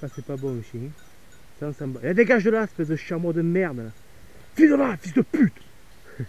Ça c'est pas bon aussi. Ça, ça me... Eh, dégage de là, espèce de chameau de merde là. Fils de là, fils de pute